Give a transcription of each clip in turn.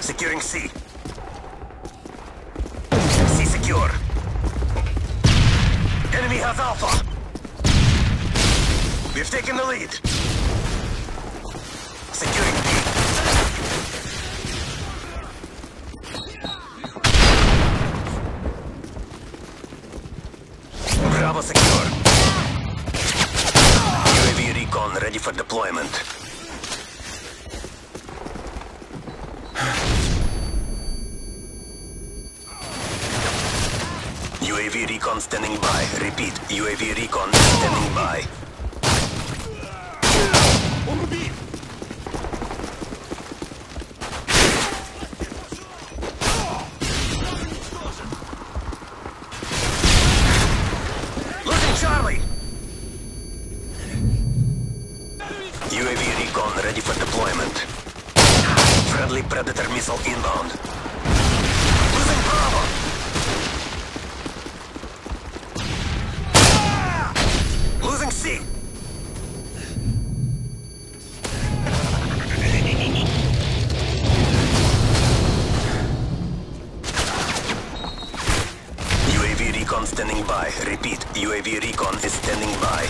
Securing C. C secure. Enemy has Alpha. We've taken the lead. Securing B. Bravo secure. UAV recon ready for deployment. UAV standing by. Repeat, UAV recon standing by. Losing Charlie! UAV recon ready for deployment. Friendly Predator missile inbound. Standing by. Repeat, UAV recon is standing by.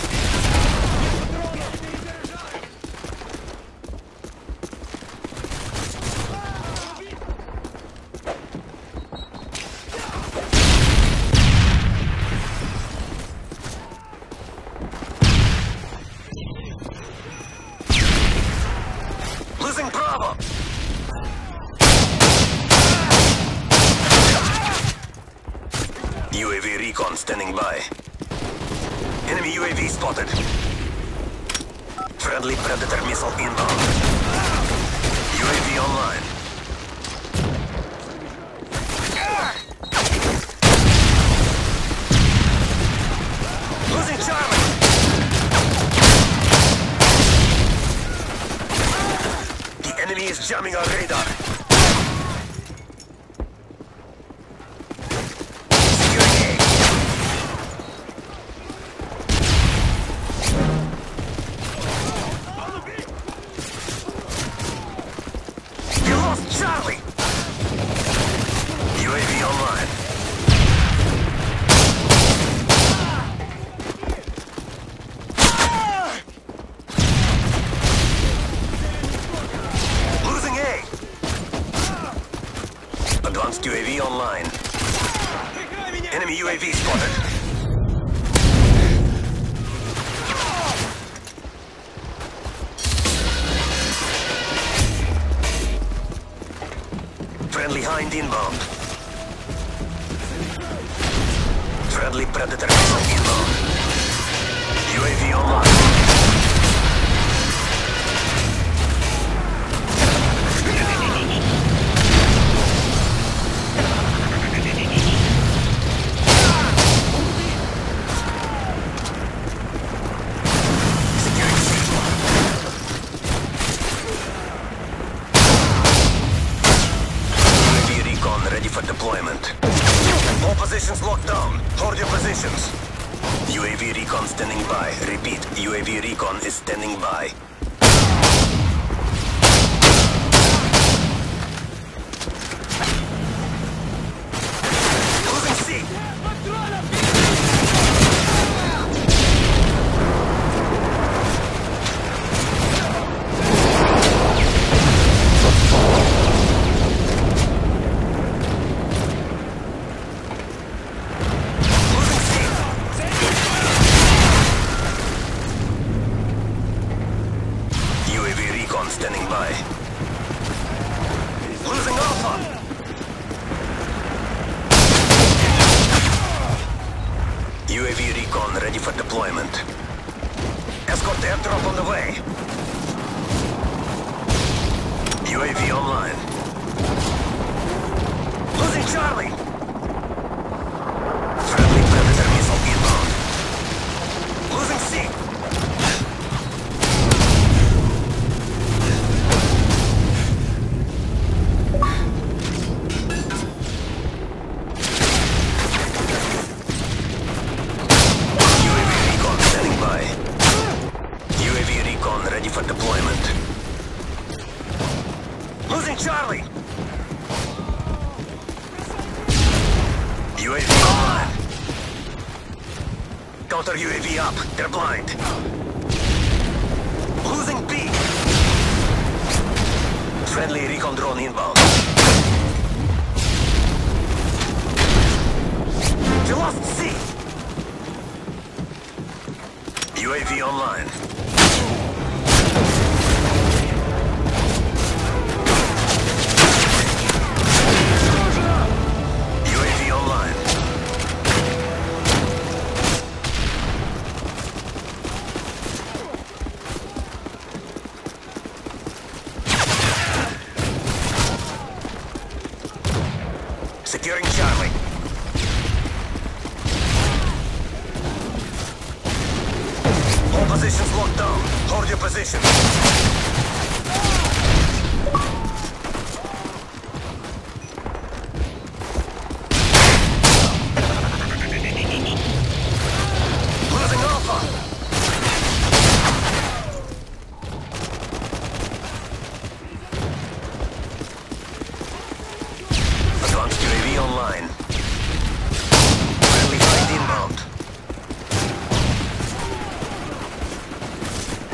Losing Bravo! UAV recon standing by. Enemy UAV spotted. Friendly Predator missile inbound. UAV online. Losing Charlie! The enemy is jamming our Advanced UAV online. Enemy UAV spotted. Friendly Hind inbound. Friendly Predator inbound. UAV online. UAV recon standing by. Repeat, UAV recon is standing by. Deployment. Escort airdrop on the way. UAV online. Losing Charlie. Counter UAV up. They're blind. Losing B. Friendly recon drone inbound. We lost C. UAV online. Securing Charlie. All positions locked down. Hold your position. Losing Alpha. Advanced UAV online. Friendly fight inbound.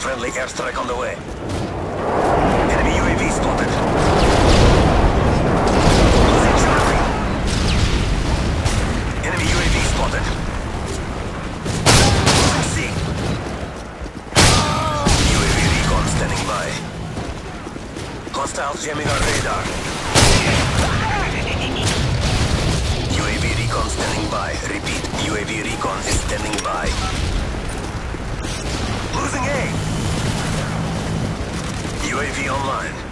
Friendly airstrike on the way. Enemy UAV spotted. Enemy UAV spotted. Losing. UAV recon standing by. Hostiles jamming our radar. UAV recon standing by. Repeat, UAV recon is standing by. Losing A. UAV online.